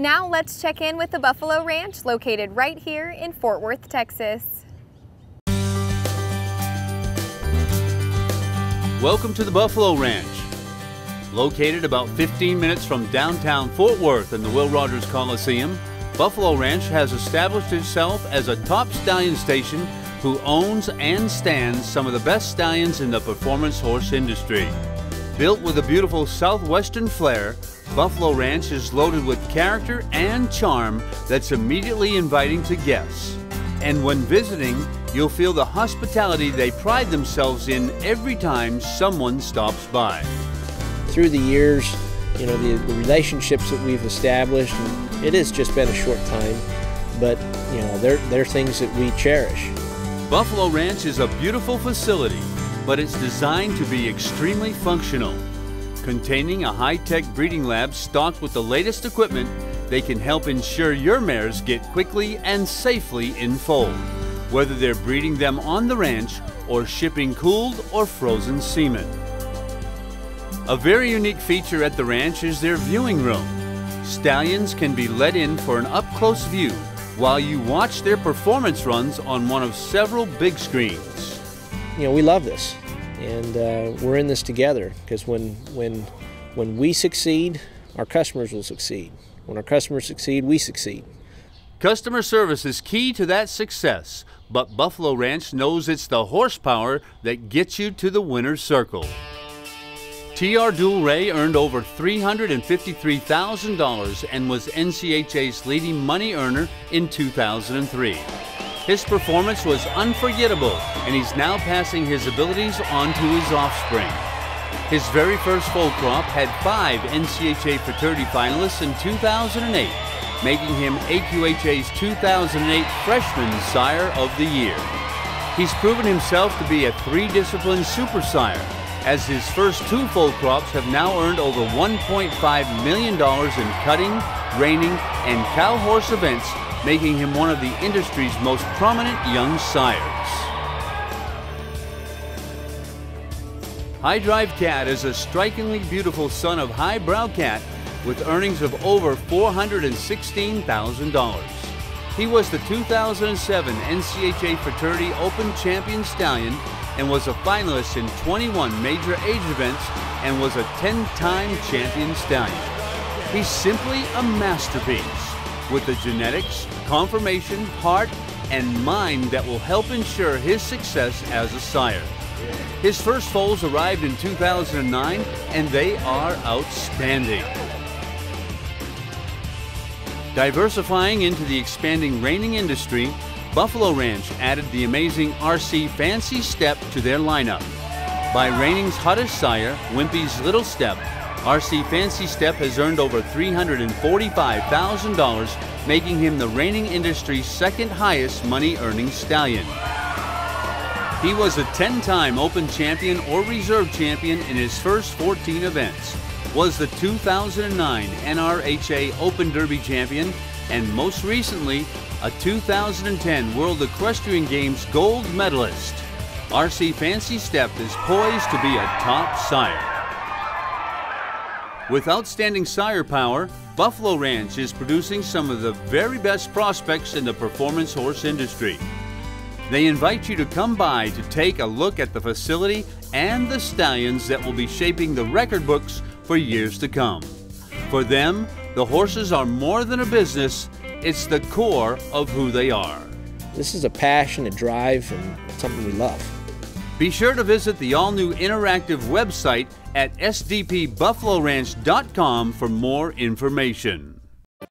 Now let's check in with the Buffalo Ranch located right here in Fort Worth, Texas. Welcome to the Buffalo Ranch. Located about 15 minutes from downtown Fort Worth and the Will Rogers Coliseum, Buffalo Ranch has established itself as a top stallion station who owns and stands some of the best stallions in the performance horse industry. Built with a beautiful southwestern flair, Buffalo Ranch is loaded with character and charm that's immediately inviting to guests. And when visiting, you'll feel the hospitality they pride themselves in every time someone stops by. Through the years, you know, the, the relationships that we've established, and it has just been a short time, but, you know, they're, they're things that we cherish. Buffalo Ranch is a beautiful facility, but it's designed to be extremely functional. Containing a high-tech breeding lab stocked with the latest equipment, they can help ensure your mares get quickly and safely in foal, whether they're breeding them on the ranch or shipping cooled or frozen semen. A very unique feature at the ranch is their viewing room. Stallions can be let in for an up-close view while you watch their performance runs on one of several big screens. You know, we love this, and uh, we're in this together because when, when, when we succeed, our customers will succeed. When our customers succeed, we succeed. Customer service is key to that success, but Buffalo Ranch knows it's the horsepower that gets you to the winner's circle. TR Dual Rey earned over $353,000 and was NCHA's leading money earner in 2003. His performance was unforgettable, and he's now passing his abilities on to his offspring. His very first foal crop had five NCHA Futurity finalists in 2008, making him AQHA's 2008 Freshman Sire of the Year. He's proven himself to be a three-discipline super sire, as his first two foal crops have now earned over $1.5 million in cutting, reining, and cow horse events, making him one of the industry's most prominent young sires. Hydrive Cat is a strikingly beautiful son of High Brow Cat with earnings of over $416,000. He was the 2007 NCHA Futurity Open Champion Stallion and was a finalist in 21 major age events and was a 10-time champion stallion. He's simply a masterpiece with the genetics, conformation, heart, and mind that will help ensure his success as a sire. His first foals arrived in 2009 and they are outstanding. Diversifying into the expanding reining industry, Buffalo Ranch added the amazing RC Fancy Step to their lineup. By Reining's hottest sire, Wimpy's Little Step, RC Fancy Step has earned over $345,000, making him the reining industry's second highest money earning stallion. He was a 10 time Open champion or reserve champion in his first 14 events, was the 2009 NRHA Open Derby champion, and most recently, a 2010 World Equestrian Games gold medalist. RC Fancy Step is poised to be a top sire. With outstanding sire power, Buffalo Ranch is producing some of the very best prospects in the performance horse industry. They invite you to come by to take a look at the facility and the stallions that will be shaping the record books for years to come. For them, the horses are more than a business, it's the core of who they are. This is a passion, a drive, and something we love. Be sure to visit the all new interactive website at sdpbuffaloranch.com for more information.